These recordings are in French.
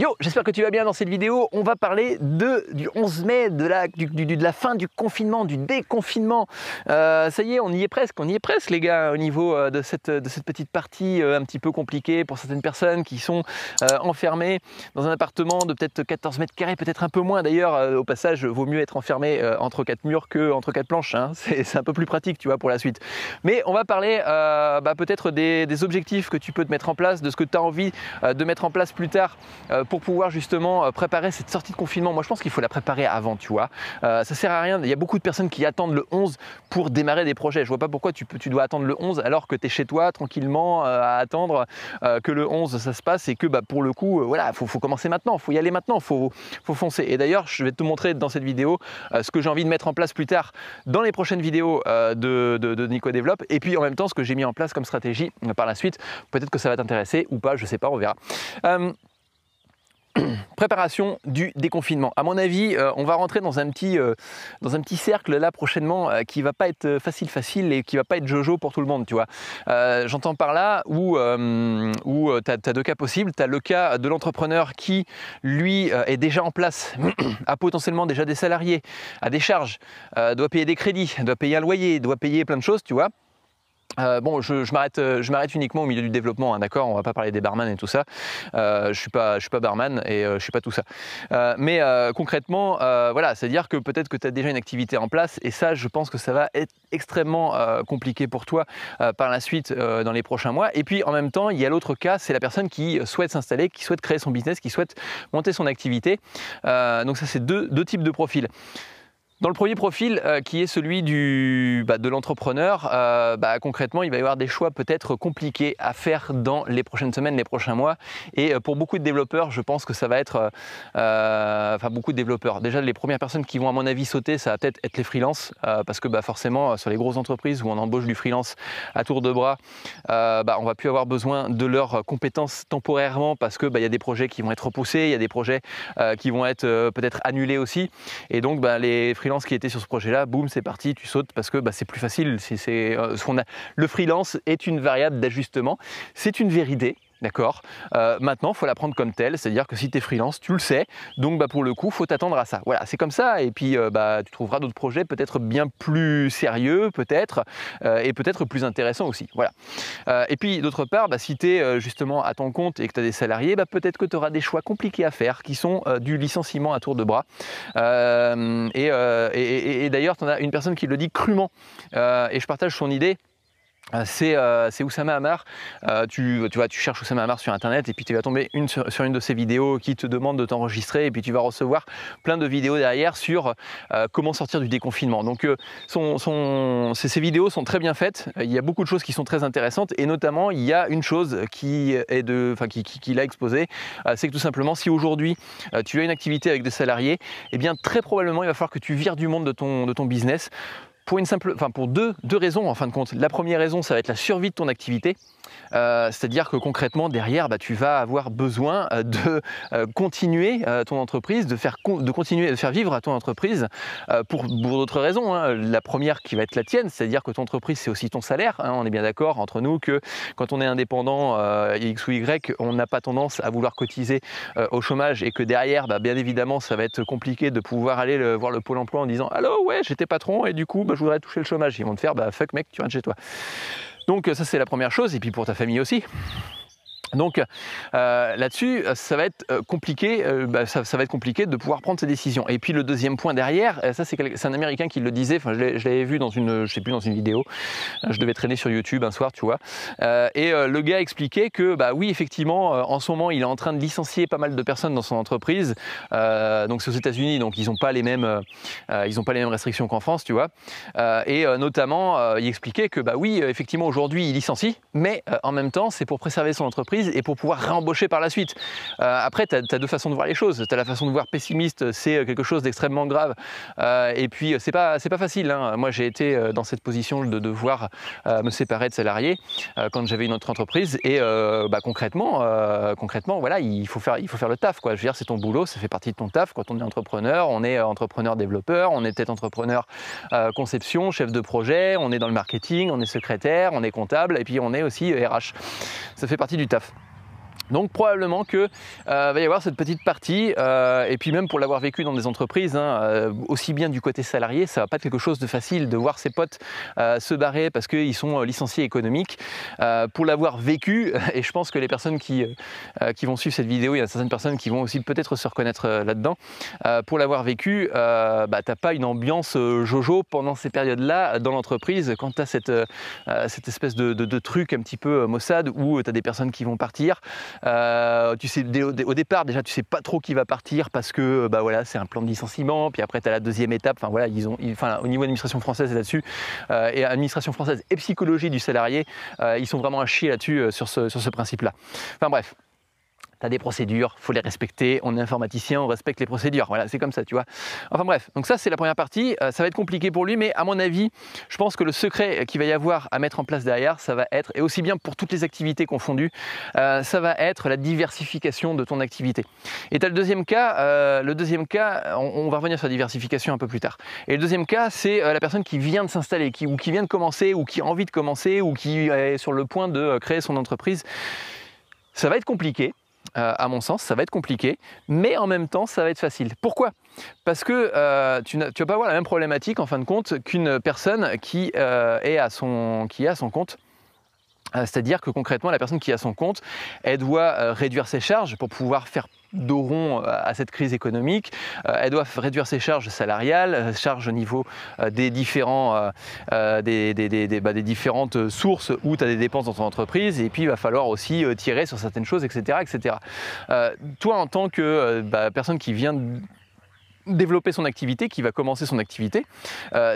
Yo, j'espère que tu vas bien dans cette vidéo. On va parler de, du 11 mai, de la, fin du confinement, du déconfinement. Euh, ça y est, on y est presque, on y est presque les gars au niveau euh, de cette, de cette petite partie euh, un petit peu compliquée pour certaines personnes qui sont enfermées dans un appartement de peut-être 14 mètres carrés, peut-être un peu moins d'ailleurs. au passage, vaut mieux être enfermé entre quatre murs que entre quatre planches. Hein. C'est un peu plus pratique, tu vois, pour la suite. Mais on va parler bah, peut-être des, des, objectifs que tu peux te mettre en place, de ce que tu as envie de mettre en place plus tard pour pouvoir justement euh, préparer cette sortie de confinement. Moi, je pense qu'il faut la préparer avant, tu vois. Euh, ça sert à rien. Il y a beaucoup de personnes qui attendent le 11 pour démarrer des projets. Je vois pas pourquoi tu, peux, tu dois attendre le 11 alors que tu es chez toi tranquillement euh, à attendre que le 11 ça se passe et que bah, pour le coup, voilà, faut, commencer maintenant, faut y aller maintenant, faut, faut foncer. Et d'ailleurs, je vais te montrer dans cette vidéo ce que j'ai envie de mettre en place plus tard dans les prochaines vidéos de, de, Nico Développe et puis en même temps ce que j'ai mis en place comme stratégie par la suite. Peut-être que ça va t'intéresser ou pas, je sais pas, on verra. préparation du déconfinement. À mon avis, euh, on va rentrer dans un petit, euh, cercle là prochainement euh, qui va pas être facile facile et qui va pas être jojo pour tout le monde, tu vois. J'entends par là où, où tu as, deux cas possibles. Tu as le cas de l'entrepreneur qui, lui, est déjà en place, a potentiellement déjà des salariés, a des charges, doit payer des crédits, doit payer un loyer, doit payer plein de choses, tu vois. Euh, bon, je, euh, je m'arrête uniquement au milieu du développement, hein, d'accord? On va pas parler des barman et tout ça. Euh, je suis pas, suis pas barman et je suis pas tout ça. mais concrètement, voilà, c'est-à-dire que peut-être que tu as déjà une activité en place et ça, je pense que ça va être extrêmement compliqué pour toi par la suite dans les prochains mois. Et puis en même temps, il y a l'autre cas, c'est la personne qui souhaite s'installer, qui souhaite créer son business, qui souhaite monter son activité. donc ça, c'est deux types de profils. Dans le premier profil, euh, qui est celui du, bah, de l'entrepreneur, euh, bah, concrètement, il va y avoir des choix peut-être compliqués à faire dans les prochaines semaines, les prochains mois. Et euh, pour beaucoup de développeurs, je pense que ça va être, enfin beaucoup de développeurs. Déjà, les premières personnes qui vont, à mon avis, sauter, ça va peut-être être les freelances, parce que bah, forcément, sur les grosses entreprises où on embauche du freelance à tour de bras, on va plus avoir besoin de leurs compétences temporairement, parce que bah, y a des projets qui vont être repoussés, il y a des projets qui vont être peut-être annulés aussi. Et donc, les freelances qui était sur ce projet-là, boum, c'est parti, tu sautes parce que bah, c'est plus facile. Euh, le freelance est une variable d'ajustement. C'est une vérité. D'accord euh, Maintenant, faut la prendre comme telle, c'est-à-dire que si tu es freelance, tu le sais, donc bah, pour le coup, faut t'attendre à ça. Voilà, c'est comme ça, et puis euh, bah, tu trouveras d'autres projets peut-être bien plus sérieux, peut-être, euh, et peut-être plus intéressants aussi. Voilà. et puis d'autre part, bah, si tu es justement à ton compte et que tu as des salariés, bah, peut-être que tu auras des choix compliqués à faire qui sont du licenciement à tour de bras. et, et d'ailleurs, tu en as une personne qui le dit crûment, et je partage son idée. Euh, euh, c'est Oussama Hamar. Euh, tu, cherches Oussama Hamar sur internet et puis tu vas tomber sur, une de ses vidéos qui te demande de t'enregistrer et puis tu vas recevoir plein de vidéos derrière sur comment sortir du déconfinement. Donc ces, vidéos sont très bien faites. Il y a beaucoup de choses qui sont très intéressantes et notamment il y a une chose qui est de, l'a exposé, c'est que tout simplement si aujourd'hui tu as une activité avec des salariés, eh bien très probablement il va falloir que tu vires du monde de ton business pour, deux, deux raisons en fin de compte. La première raison, ça va être la survie de ton activité. Euh, c'est-à-dire que concrètement, derrière, bah, tu vas avoir besoin euh, de euh, continuer ton entreprise, de, faire, continuer de faire vivre à ton entreprise pour, d'autres raisons. Hein. La première qui va être la tienne, c'est-à-dire que ton entreprise, c'est aussi ton salaire. Hein. On est bien d'accord entre nous que quand on est indépendant, X ou Y, on n'a pas tendance à vouloir cotiser au chômage et que derrière, bah, bien évidemment, ça va être compliqué de pouvoir aller voir le pôle emploi en disant Allô, ouais, j'étais patron et du coup, bah, je voudrais toucher le chômage. Ils vont te faire Bah, fuck, mec, tu rentres chez toi. Donc ça c'est la première chose, et puis pour ta famille aussi. Donc euh, là-dessus, ça va être euh, compliqué. Euh, bah, ça, va être compliqué de pouvoir prendre ces décisions. Et puis le deuxième point derrière, ça c'est un Américain qui le disait. Enfin, je l'avais vu dans une, je sais plus dans une vidéo. Je devais traîner sur YouTube un soir, tu vois. et le gars expliquait que, bah oui, effectivement, en ce moment, il est en train de licencier pas mal de personnes dans son entreprise. donc c'est aux États-Unis, donc ils n'ont pas les mêmes, ils pas les mêmes restrictions qu'en France, tu vois. et notamment, il expliquait que, bah oui, effectivement, aujourd'hui, il licencie, mais en même temps, c'est pour préserver son entreprise et pour pouvoir réembaucher par la suite. Euh, après, tu as, deux façons de voir les choses. Tu as la façon de voir pessimiste, c'est euh, quelque chose d'extrêmement grave. Euh, et puis, c'est pas, pas facile. Hein. Moi, j'ai été dans cette position de devoir me séparer de salariés quand j'avais une autre entreprise. Et bah, concrètement, concrètement, voilà, il faut faire, il faut faire le taf. Quoi. Je veux dire, c'est ton boulot, ça fait partie de ton taf. Quand on est entrepreneur, on est entrepreneur développeur, on est peut-être entrepreneur conception, chef de projet, on est dans le marketing, on est secrétaire, on est comptable, et puis on est aussi RH. Ça fait partie du taf. Donc probablement que euh, va y avoir cette petite partie, euh, et puis même pour l'avoir vécu dans des entreprises, hein, euh, aussi bien du côté salarié, ça va pas être quelque chose de facile de voir ses potes se barrer parce qu'ils sont licenciés économiques. pour l'avoir vécu, et je pense que les personnes qui, qui vont suivre cette vidéo, il y a certaines personnes qui vont aussi peut-être se reconnaître là-dedans. pour l'avoir vécu, bah, t'as pas une ambiance jojo pendant ces périodes-là dans l'entreprise quand tu as cette, cette espèce de, de, de, truc un petit peu maussade où tu as des personnes qui vont partir. Euh, au départ, déjà, tu sais pas trop qui va partir parce que bah voilà, c'est un plan de licenciement. Puis après, tu as la deuxième étape. Enfin voilà, ils ont, au niveau administration française là-dessus, euh, et administration française et psychologie du salarié, euh, ils sont vraiment à chier là-dessus sur ce principe-là. Enfin bref tu as des procédures, faut les respecter, on est informaticien, on respecte les procédures, voilà, c'est comme ça, tu vois. Enfin bref, donc ça c'est la première partie, euh, ça va être compliqué pour lui, mais à mon avis, je pense que le secret qu'il va y avoir à mettre en place derrière, ça va être, et aussi bien pour toutes les activités confondues, euh, ça va être la diversification de ton activité. Et tu as le deuxième cas, euh, le deuxième cas, on, va revenir sur la diversification un peu plus tard. Et le deuxième cas, c'est la personne qui vient de s'installer, qui, ou qui vient de commencer, ou qui a envie de commencer, ou qui est sur le point de créer son entreprise. Ça va être compliqué, euh, à mon sens, ça va être compliqué, mais en même temps, ça va être facile. Pourquoi? Parce que euh, tu ne vas pas avoir la même problématique en fin de compte qu'une personne qui, euh, est à son, qui est à son compte. C'est-à-dire que concrètement, la personne qui a son compte, elle doit réduire ses charges pour pouvoir faire dos rond à cette crise économique. Euh, elles doivent réduire ses charges salariales, euh, charges au niveau euh, des, différents, bah, des, différentes sources où tu as des dépenses dans ton entreprise, et puis il va falloir aussi tirer sur certaines choses, etc. etc. toi, en tant que bah, personne qui vient développer son activité, qui va commencer son activité,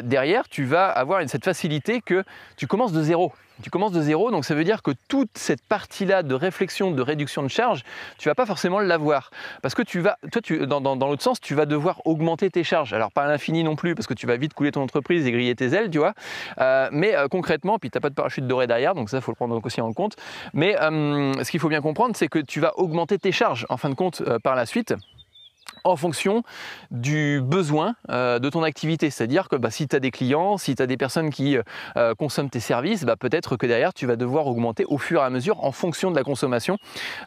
derrière, tu vas avoir cette facilité que tu commences de zéro. Tu commences de zéro, donc ça veut dire que toute cette partie-là de réflexion, de réduction de charge, tu vas pas forcément l'avoir. Parce que tu vas, toi, dans, l'autre sens, tu vas devoir augmenter tes charges. Alors pas à l'infini non plus, parce que tu vas vite couler ton entreprise et griller tes ailes, tu vois. Euh, mais euh, concrètement, puis tu n'as pas de parachute doré derrière, donc ça, il faut le prendre aussi en compte. Mais euh, ce qu'il faut bien comprendre, c'est que tu vas augmenter tes charges, en fin de compte, par la suite en fonction du besoin euh, de ton activité. C'est-à-dire que bah, si tu as des clients, si tu as des personnes qui euh, consomment tes services, bah, peut-être que derrière tu vas devoir augmenter au fur et à mesure en fonction de la consommation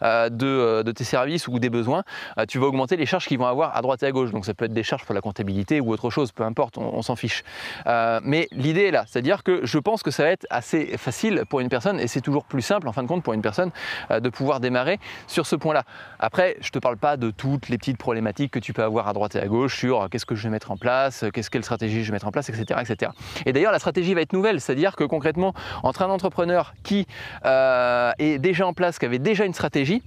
euh, de, tes services ou des besoins. tu vas augmenter les charges qu'ils vont avoir à droite et à gauche. Donc ça peut être des charges pour la comptabilité ou autre chose, peu importe, on, s'en fiche. mais l'idée est là, c'est-à-dire que je pense que ça va être assez facile pour une personne et c'est toujours plus simple en fin de compte pour une personne de pouvoir démarrer sur ce point-là. Après, je te parle pas de toutes les petites problématiques que tu peux avoir à droite et à gauche sur euh, qu'est-ce que je vais mettre en place, euh, qu'est-ce quelle stratégie je vais mettre en place, etc. etc. Et d'ailleurs, la stratégie va être nouvelle, c'est-à-dire que concrètement, entre un entrepreneur qui euh, est déjà en place, qui avait déjà une stratégie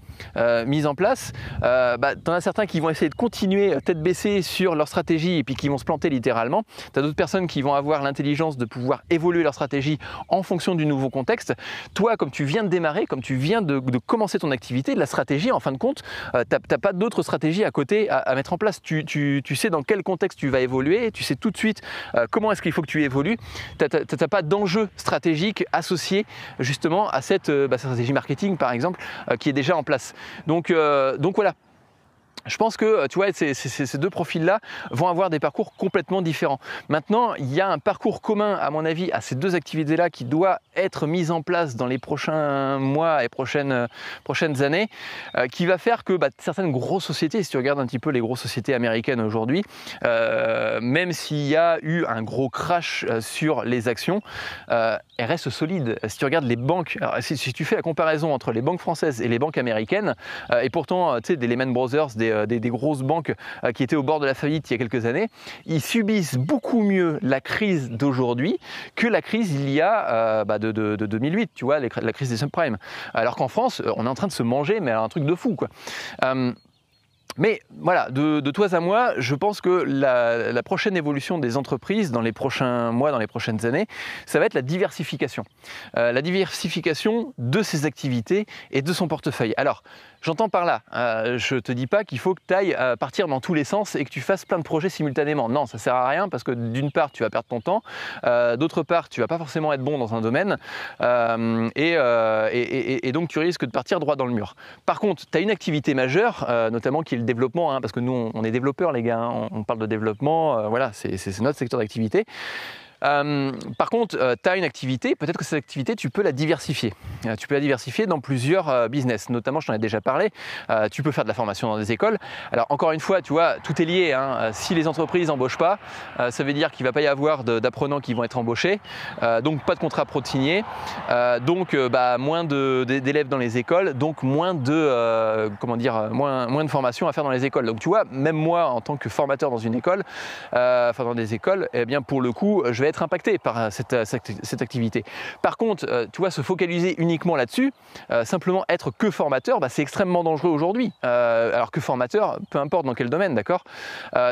mise en place, bah, tu en as certains qui vont essayer de continuer tête baissée sur leur stratégie et puis qui vont se planter littéralement. Tu as d'autres personnes qui vont avoir l'intelligence de pouvoir évoluer leur stratégie en fonction du nouveau contexte. Toi, comme tu viens de démarrer, comme tu viens de, commencer ton activité, la stratégie, en fin de compte, tu n'as pas d'autres stratégies à côté à mettre en place. Tu, tu, sais dans quel contexte tu vas évoluer, tu sais tout de suite euh, comment est-ce qu'il faut que tu évolues. Tu n'as pas d'enjeu stratégique associé justement à cette euh, bah, stratégie marketing par exemple euh, qui est déjà en place. Donc, donc voilà, je pense que euh, tu vois, ces, deux profils-là vont avoir des parcours complètement différents. Maintenant, il y a un parcours commun, à mon avis, à ces deux activités-là qui doit être mis en place dans les prochains mois et prochaines, euh, années, euh, qui va faire que bah, certaines grosses sociétés, si tu regardes un petit peu les grosses sociétés américaines aujourd'hui, même s'il y a eu un gros crash sur les actions, elles restent solides. Si tu regardes les banques, si, tu fais la comparaison entre les banques françaises et les banques américaines, et pourtant, tu sais, des Lehman Brothers, des euh, des, grosses banques euh, qui étaient au bord de la faillite il y a quelques années, ils subissent beaucoup mieux la crise d'aujourd'hui que la crise il y a euh, bah, de, 2008, tu vois, la crise des subprimes. Alors qu'en France, on est en train de se manger, mais un truc de fou, quoi. Mais voilà, de, toi à moi, je pense que la, prochaine évolution des entreprises dans les prochains mois, dans les prochaines années, ça va être la diversification. la diversification de ses activités et de son portefeuille. Alors, J'entends par là, euh, je te dis pas qu'il faut que tu ailles euh, partir dans tous les sens et que tu fasses plein de projets simultanément. Non, ça sert à rien parce que d'une part, tu vas perdre ton temps, euh, d'autre part, tu vas pas forcément être bon dans un domaine et, donc tu risques de partir droit dans le mur. Par contre, tu as une activité majeure, notamment qui est le développement, hein, parce que nous, on est développeurs, les gars, hein. on, parle de développement, voilà, c'est notre secteur d'activité. Par contre, tu as une activité, peut-être que cette activité, tu peux la diversifier. tu peux la diversifier dans plusieurs business, notamment, je t'en ai déjà parlé, tu peux faire de la formation dans des écoles. Alors, encore une fois, tu vois, tout est lié. Hein. Si les entreprises n'embauchent pas, ça veut dire qu'il ne va pas y avoir d'apprenants qui vont être embauchés, donc pas de contrat pro signé, donc bah, moins d'élèves dans les écoles, donc moins de, comment dire, moins, moins de formation à faire dans les écoles. Donc tu vois, même moi, en tant que formateur dans une école, euh, enfin dans des écoles, eh bien pour le coup, je vais être impacté par euh, cette, cette, activité. Par contre, euh, tu vois, se focaliser uniquement là-dessus, simplement être que formateur, bah, c'est extrêmement dangereux aujourd'hui. alors que formateur, peu importe dans quel domaine, d'accord?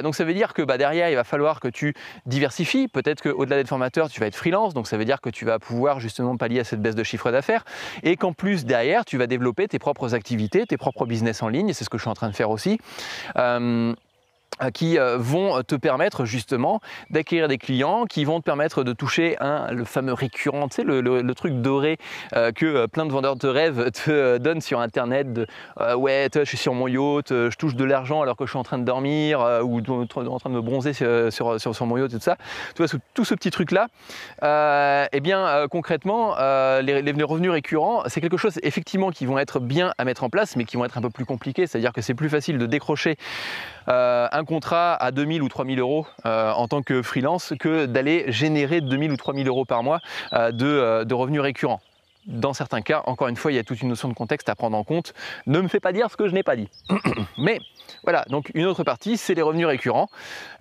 Donc ça veut dire que bah, derrière, il va falloir que tu diversifies. Peut-être qu'au-delà d'être formateur, tu vas être freelance, donc ça veut dire que tu vas pouvoir justement pallier à cette baisse de chiffre d'affaires et qu'en plus derrière, tu vas développer tes propres activités, tes propres business en ligne. C'est ce que je suis en train de faire aussi. Euh, euh, qui euh, vont te permettre justement d'acquérir des clients, qui vont te permettre de toucher un, le fameux récurrent, tu sais, le, truc doré euh, que plein de vendeurs de rêves te donnent sur internet de ouais, je suis sur mon yacht, je touche de l'argent alors que je suis en train de dormir ou en train de me bronzer sur, sur, mon yacht et tout ça. Tu vois, tout ce petit truc là, eh bien concrètement, les, les, revenus récurrents, c'est quelque chose effectivement qui vont être bien à mettre en place, mais qui vont être un peu plus compliqués, c'est-à-dire que c'est plus facile de décrocher un contrat à 2000 ou 3000 euros euh, en tant que freelance que d'aller générer 2000 ou 3000 euros par mois euh, euh, de revenus récurrents dans certains cas, encore une fois, il y a toute une notion de contexte à prendre en compte. Ne me fais pas dire ce que je n'ai pas dit. Mais voilà, donc une autre partie, c'est les revenus récurrents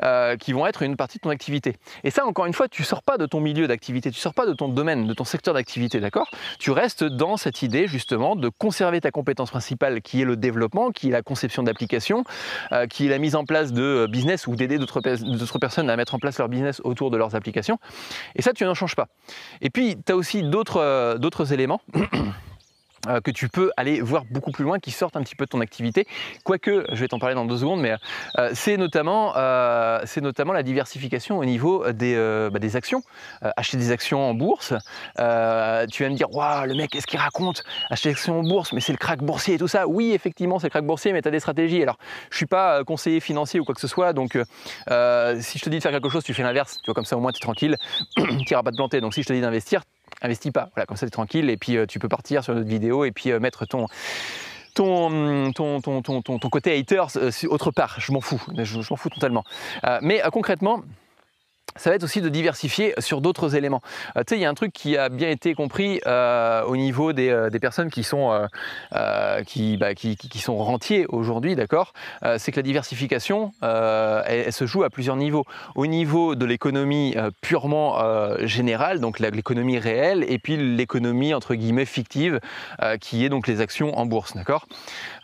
euh, qui vont être une partie de ton activité. Et ça, encore une fois, tu sors pas de ton milieu d'activité, tu sors pas de ton domaine, de ton secteur d'activité, d'accord? Tu restes dans cette idée justement de conserver ta compétence principale qui est le développement, qui est la conception d'applications, euh, qui est la mise en place de business ou d'aider d'autres personnes à mettre en place leur business autour de leurs applications. Et ça, tu n'en changes pas. Et puis, tu as aussi d'autres euh, Euh, que tu peux aller voir beaucoup plus loin, qui sortent un petit peu de ton activité. Quoique, je vais t'en parler dans deux secondes, mais euh, c'est notamment, euh, notamment la diversification au niveau des, bah, des actions. acheter des actions en bourse, tu vas me dire, waouh, le mec, qu'est-ce qu'il raconte? Acheter des actions en bourse, mais c'est le crack boursier et tout ça. Oui, effectivement, c'est le crack boursier, mais tu as des stratégies. Alors, je suis pas conseiller financier ou quoi que ce soit, donc si je te dis de faire quelque chose, tu fais l'inverse. Tu vois, comme ça, au moins, tu es tranquille, tu n'iras pas te planter. Donc, si je te dis d'investir, investis pas. Voilà, comme ça, tu es tranquille et puis euh, tu peux partir sur notre vidéo et puis euh, mettre ton, ton, ton, ton, ton, côté haters euh, autre part. Je m'en fous. Je, m'en fous totalement. mais concrètement, ça va être aussi de diversifier sur d'autres éléments. Euh, tu sais, il y a un truc qui a bien été compris euh, au niveau des, euh, personnes qui sont, bah, qui, sont rentiers aujourd'hui, d'accord C'est que la diversification, elle, se joue à plusieurs niveaux. Au niveau de l'économie purement générale, donc l'économie réelle, et puis l'économie entre guillemets fictive, qui est donc les actions en bourse, d'accord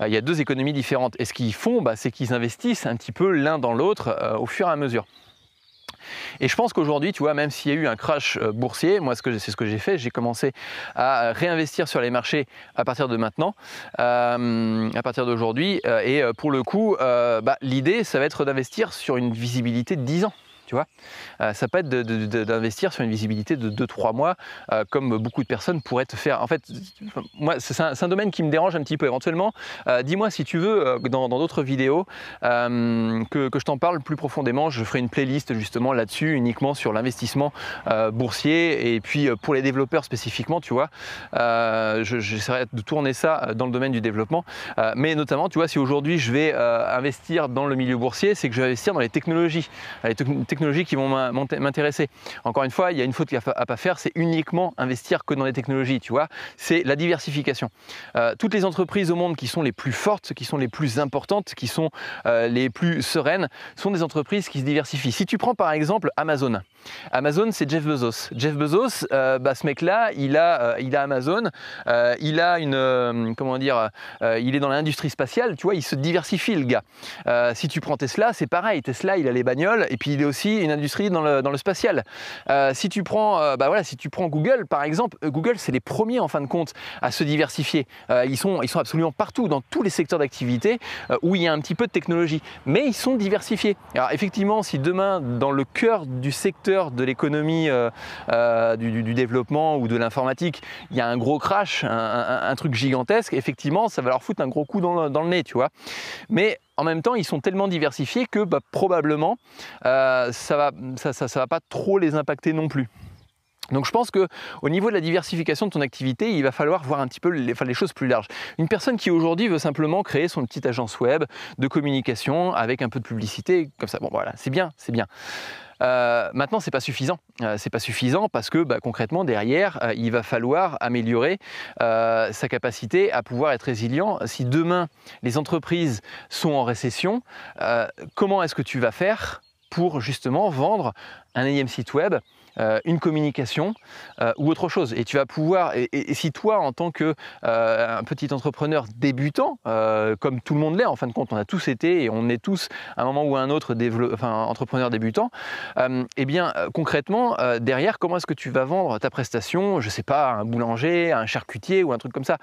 Il y a deux économies différentes. Et ce qu'ils font, bah, c'est qu'ils investissent un petit peu l'un dans l'autre au fur et à mesure. Et je pense qu'aujourd'hui, tu vois, même s'il y a eu un crash euh, boursier, moi c'est ce que j'ai fait, j'ai commencé à réinvestir sur les marchés à partir de maintenant, euh, à partir d'aujourd'hui. Euh, et pour le coup, bah, l'idée, ça va être d'investir sur une visibilité de 10 ans tu vois. Euh, ça peut être d'investir sur une visibilité de 2-3 mois, euh, comme beaucoup de personnes pourraient te faire. En fait, moi, c'est un, domaine qui me dérange un petit peu éventuellement. Euh, dis-moi si tu veux, dans d'autres vidéos, que, je t'en parle plus profondément. Je ferai une playlist justement là-dessus, uniquement sur l'investissement boursier et puis pour les développeurs spécifiquement, tu vois. J'essaierai de tourner ça dans le domaine du développement. mais notamment, tu vois, si aujourd'hui je vais investir dans le milieu boursier, c'est que je vais investir dans les technologies. Les technologies qui vont m'intéresser. Encore une fois, il y a une faute à pas faire, c'est uniquement investir que dans les technologies, tu vois. C'est la diversification. Euh, toutes les entreprises au monde qui sont les plus fortes, qui sont les plus importantes, qui sont euh, les plus sereines, sont des entreprises qui se diversifient. Si tu prends par exemple Amazon, Amazon, c'est Jeff Bezos. Jeff Bezos, euh, bah, ce mec-là, il a, il a Amazon, il a une, comment dire, il est dans l'industrie spatiale, tu vois, il se diversifie le gars. si tu prends Tesla, c'est pareil. Tesla, il a les bagnoles et puis il est aussi une industrie dans le, spatial. Euh, si, tu prends, euh, bah voilà, si tu prends Google, par exemple, euh, Google, c'est les premiers en fin de compte à se diversifier. ils, sont, ils sont absolument partout, dans tous les secteurs d'activité où il y a un petit peu de technologie. Mais ils sont diversifiés. Alors effectivement, si demain, dans le cœur du secteur de l'économie, du, développement ou de l'informatique, il y a un gros crash, un, truc gigantesque, effectivement, ça va leur foutre un gros coup dans le, dans le nez, tu vois. Mais en même temps, ils sont tellement diversifiés que bah, probablement ça va, ça, ça va pas trop les impacter non plus. Donc je pense que au niveau de la diversification de ton activité, il va falloir voir un petit peu les, les choses plus larges. Une personne qui aujourd'hui veut simplement créer son petite agence web de communication avec un peu de publicité, comme ça, bon voilà, c'est bien, c'est bien. Euh, maintenant, c'est pas suffisant. Euh, c'est pas suffisant parce que bah, concrètement derrière, euh, il va falloir améliorer sa capacité à pouvoir être résilient. Si demain les entreprises sont en récession, comment est-ce que tu vas faire pour justement vendre un énième site web euh, une communication euh, ou autre chose. Et tu vas pouvoir, et, si toi, en tant que euh, petit entrepreneur débutant, comme tout le monde l'est, en fin de compte, on a tous été et on est tous à un moment ou à un autre enfin, entrepreneur débutant, eh bien concrètement, derrière, comment est-ce que tu vas vendre ta prestation, je sais pas, à un boulanger, un charcutier ou un truc comme ça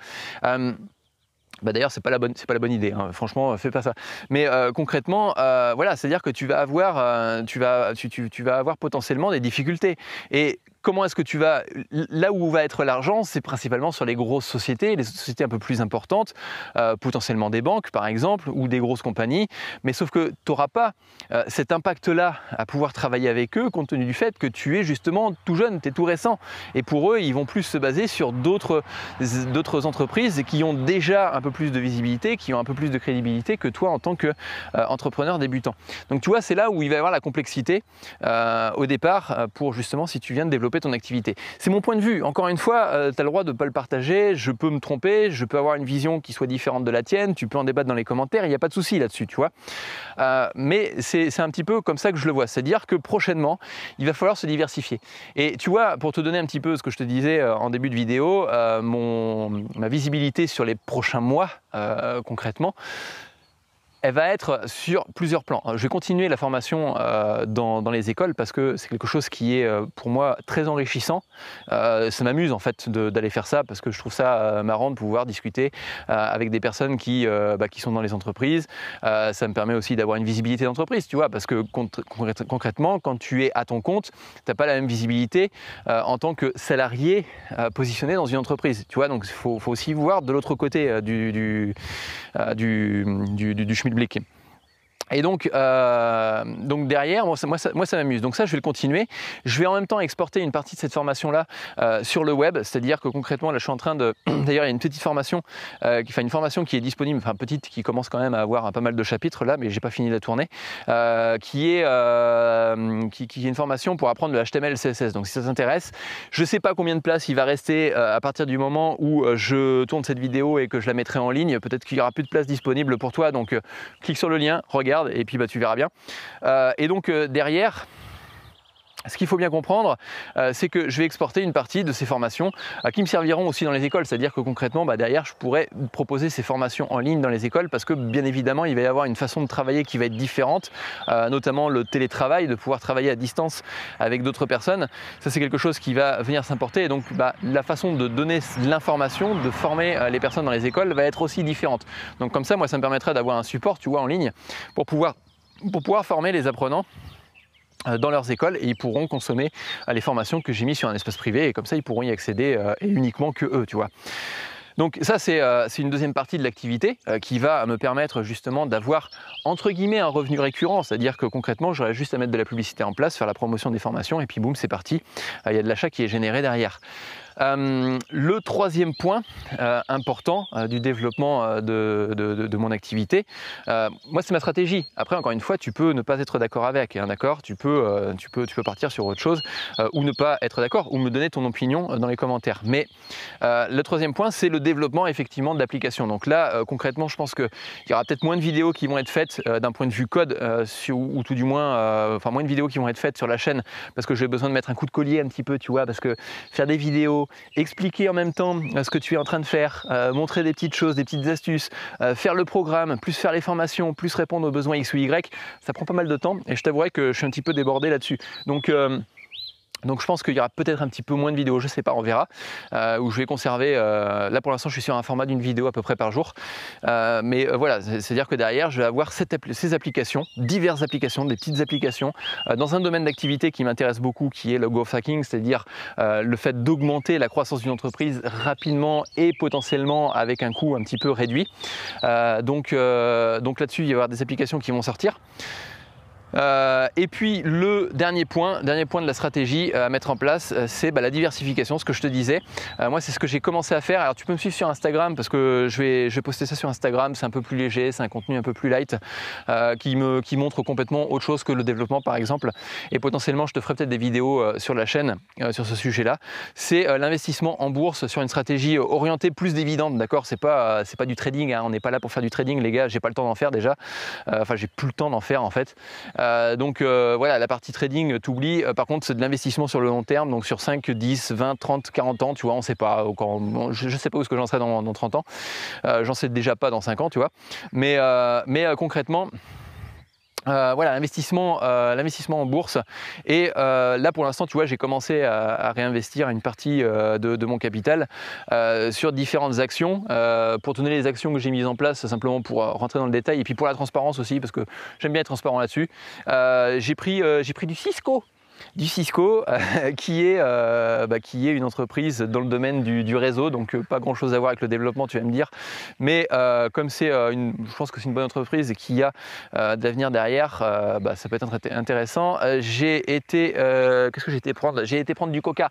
bah D'ailleurs, c'est pas pas la bonne idée. Hein. Franchement, fais pas ça. Mais euh, concrètement, euh, voilà, c'est-à-dire que tu vas avoir, euh, tu vas avoir potentiellement des difficultés. Et comment est-ce que tu vas là où va être l'argent c'est principalement sur les grosses sociétés les sociétés un peu plus importantes euh, potentiellement des banques par exemple ou des grosses compagnies. Mais sauf que tu n'auras pas euh, cet impact là à pouvoir travailler avec eux compte tenu du fait que tu es justement tout jeune tu es tout récent. Et pour eux ils vont plus se baser sur d'autres entreprises qui ont déjà un peu plus de visibilité qui ont un peu plus de crédibilité que toi en tant qu'entrepreneur euh, débutant. Donc tu vois c'est là où il va y avoir la complexité au départ pour justement si tu viens de développer ton activité. C'est mon point de vue. Encore une fois, euh, tu as le droit de ne pas le partager. Je peux me tromper, je peux avoir une vision qui soit différente de la tienne. Tu peux en débattre dans les commentaires. Il n'y a pas de souci là-dessus, tu vois. Euh, mais c'est un petit peu comme ça que je le vois. C'est-à-dire que prochainement, il va falloir se diversifier. Et tu vois, pour te donner un petit peu ce que je te disais euh, en début de vidéo, ma visibilité sur les prochains mois, concrètement, elle va être sur plusieurs plans. Je vais continuer la formation euh, dans, les écoles parce que c'est quelque chose qui est euh, pour moi très enrichissant. Euh, ça m'amuse en fait d'aller faire ça parce que je trouve ça marrant de pouvoir discuter avec des personnes qui, bah, qui sont dans les entreprises. ça me permet aussi d'avoir une visibilité d'entreprise, tu vois, parce que concrètement, quand tu es à ton compte, tu n'as pas la même visibilité en tant que salarié positionné dans une entreprise, tu vois. Donc il faut, aussi voir de l'autre côté du, du, du, du, du chemin public. Et donc, euh, donc derrière, moi ça, m'amuse. Donc ça, je vais le continuer. Je vais en même temps exporter une partie de cette formation-là euh, sur le web, c'est-à-dire que concrètement, là, je suis en train de. D'ailleurs, il y a une petite formation, euh, qui, une formation qui est disponible, enfin petite, qui commence quand même à avoir pas mal de chapitres là, mais j'ai pas fini de la tourner, qui est qui, est une formation pour apprendre le HTML, CSS. Donc si ça t'intéresse, je sais pas combien de place il va rester à partir du moment où je tourne cette vidéo et que je la mettrai en ligne. Peut-être qu'il y aura plus de place disponible pour toi. Donc clique sur le lien, regarde et puis bah, tu verras bien. Euh, et donc euh, derrière, ce qu'il faut bien comprendre, euh, c'est que je vais exporter une partie de ces formations qui me serviront aussi dans les écoles. C'est-à-dire que concrètement, bah, derrière, je pourrais proposer ces formations en ligne dans les écoles parce que bien évidemment, il va y avoir une façon de travailler qui va être différente, notamment le télétravail, de pouvoir travailler à distance avec d'autres personnes. Ça, c'est quelque chose qui va venir s'importer. Et donc, bah, la façon de donner l'information, de former les personnes dans les écoles va être aussi différente. Donc, comme ça, moi, ça me permettrait d'avoir un support, tu vois, en ligne pour pouvoir former les apprenants euh, dans leurs écoles et ils pourront consommer euh, les formations que j'ai mis sur un espace privé et comme ça ils pourront y accéder euh, et uniquement que eux, tu vois. Donc ça c'est une deuxième partie de l'activité qui va me permettre justement d'avoir entre guillemets un revenu récurrent, c'est-à-dire que concrètement j'aurais juste à mettre de la publicité en place, faire la promotion des formations et puis boum c'est parti, il y a de l'achat qui est généré derrière. Euh, le troisième point euh, important euh, du développement de, mon activité, moi c'est ma stratégie. Après encore une fois, tu peux ne pas être d'accord avec, hein, d'accord? Tu, peux, tu, peux, tu peux partir sur autre chose ou ne pas être d'accord ou me donner ton opinion dans les commentaires. Mais le troisième point, c'est le développement effectivement de l'application. Donc là, concrètement, je pense qu'il y aura peut-être moins de vidéos qui vont être faites d'un point de vue code ou, tout du moins, enfin moins de vidéos qui vont être faites sur la chaîne parce que j'ai besoin de mettre un coup de collier un petit peu, tu vois, parce que faire des vidéos, expliquer en même temps euh, ce que tu es en train de faire, euh, montrer des petites choses, des petites astuces, euh, faire le programme, plus faire les formations, plus répondre aux besoins X ou Y, ça prend pas mal de temps et je t'avouerai que je suis un petit peu débordé là-dessus. Donc Donc je pense qu'il y aura peut-être un petit peu moins de vidéos, je sais pas, on verra. Euh, où je vais conserver, euh, là pour l'instant je suis sur un format d'une vidéo à peu près par jour. Euh, mais voilà, c'est-à-dire que derrière je vais avoir ces applications, diverses applications, des petites applications, dans un domaine d'activité qui m'intéresse beaucoup, qui est le growth hacking, c'est-à-dire le fait d'augmenter la croissance d'une entreprise rapidement et potentiellement avec un coût un petit peu réduit. donc donc là-dessus il va y avoir des applications qui vont sortir. Euh, et puis le dernier point, dernier point de la stratégie euh, à mettre en place, euh, c'est bah, la diversification, ce que je te disais. moi, c'est ce que j'ai commencé à faire. Alors, tu peux me suivre sur Instagram parce que je vais, je vais poster ça sur Instagram. C'est un peu plus léger, c'est un contenu un peu plus light qui, me, qui montre complètement autre chose que le développement, par exemple. Et potentiellement, je te ferai peut-être des vidéos sur la chaîne sur ce sujet-là. C'est l'investissement en bourse sur une stratégie orientée plus dividende, d'accord? C'est pas, pas du trading. Hein. On n'est pas là pour faire du trading, les gars. J'ai pas le temps d'en faire déjà. Enfin, j'ai plus le temps d'en faire en fait. Euh, donc euh, voilà, la partie trading, t'oublies. Euh, par contre, c'est de l'investissement sur le long terme, donc sur 5, 10, 20, 30, 40 ans, tu vois, on sait pas. je ne sais pas où est-ce que j'en serai dans, dans 30 ans. j'en sais déjà pas dans 5 ans, tu vois. Mais, mais concrètement, euh, voilà, l'investissement, euh, l'investissement en bourse. Et euh, là, pour l'instant, tu vois, j'ai commencé à, réinvestir une partie de, mon capital sur différentes actions. pour donner les actions que j'ai mises en place, simplement pour rentrer dans le détail, et puis pour la transparence aussi, parce que j'aime bien être transparent là-dessus. j'ai pris du Cisco du Cisco, euh, qui, est, euh, bah, qui est une entreprise dans le domaine du, réseau, donc euh, pas grand chose à voir avec le développement, tu vas me dire. Mais comme c'est une, je pense que c'est une bonne entreprise et qu'il y a d'avenir derrière, bah, ça peut être intéressant. j'ai été, qu'est-ce que j'ai été prendre? J'ai été prendre du coca.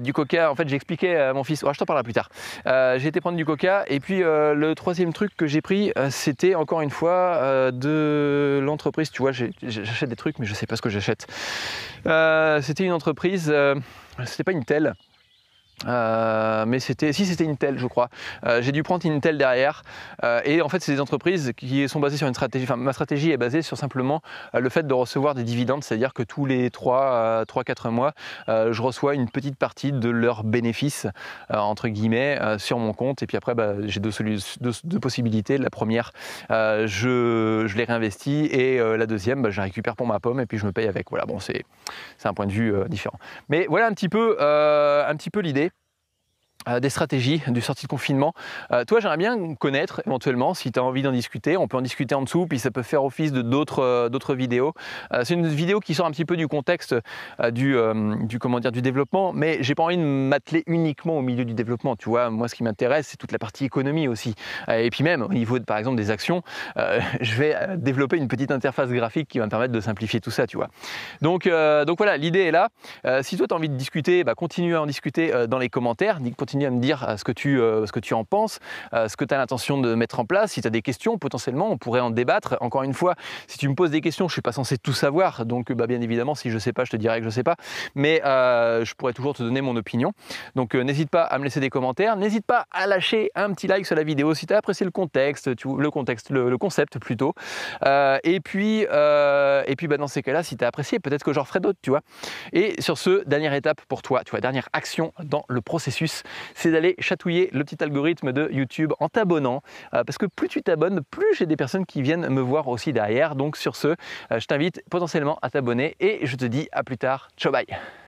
du coca, en fait, j'ai expliqué à mon fils, oh, je t'en parlerai plus tard. j'ai été prendre du coca et puis le troisième truc que j'ai pris, c'était encore une fois de l'entreprise. Tu vois, j'achète des trucs, mais je sais pas ce que j'achète. Euh, c'était une entreprise, euh, c'était pas une telle, euh, mais c'était, si c'était Intel, je crois. Euh, j'ai dû prendre Intel derrière. Euh, et en fait, c'est des entreprises qui sont basées sur une stratégie. Enfin, ma stratégie est basée sur simplement le fait de recevoir des dividendes, c'est-à-dire que tous les 3-4 mois, je reçois une petite partie de leurs bénéfices, entre guillemets, sur mon compte. Et puis après, bah, j'ai deux, deux, possibilités. La première, je, je, les réinvestis. Et la deuxième, bah, je la récupère pour ma pomme et puis je me paye avec. Voilà, bon, c'est un point de vue différent. Mais voilà un petit peu, un petit peu l'idée. Euh, des stratégies du sortie de confinement. Euh, toi, j'aimerais bien connaître éventuellement, si tu as envie d'en discuter, on peut en discuter en dessous, puis ça peut faire office de d'autres euh, vidéos. c'est une vidéo qui sort un petit peu du contexte du, comment dire, du développement, mais j'ai pas envie de m'atteler uniquement au milieu du développement. Tu vois, moi, ce qui m'intéresse, c'est toute la partie économie aussi. et puis même, au niveau, par exemple, des actions, je vais développer une petite interface graphique qui va me permettre de simplifier tout ça, tu vois. Donc, donc voilà, l'idée est là. si toi, tu as envie de discuter, bah, continue à en discuter dans les commentaires. À me dire euh, ce que tu, euh, ce que tu en penses, euh, ce que tu as l'intention de mettre en place. Si tu as des questions, potentiellement, on pourrait en débattre. Encore une fois, si tu me poses des questions, je ne suis pas censé tout savoir. Donc, bah, bien évidemment, si je sais pas, je te dirai que je ne sais pas. Mais je pourrais toujours te donner mon opinion. Donc, n'hésite pas à me laisser des commentaires. N'hésite pas à lâcher un petit like sur la vidéo si tu as apprécié le contexte, tu, le contexte, le, concept plutôt. et puis, et puis bah, dans ces cas-là, si tu as apprécié, peut-être que j'en ferai d'autres, tu vois. Et sur ce, dernière étape pour toi, tu vois, dernière action dans le processus, c'est d'aller chatouiller le petit algorithme de YouTube en t'abonnant. Euh, parce que plus tu t'abonnes, plus j'ai des personnes qui viennent me voir aussi derrière. Donc sur ce, euh, je t'invite potentiellement à t'abonner et je te dis à plus tard. Ciao bye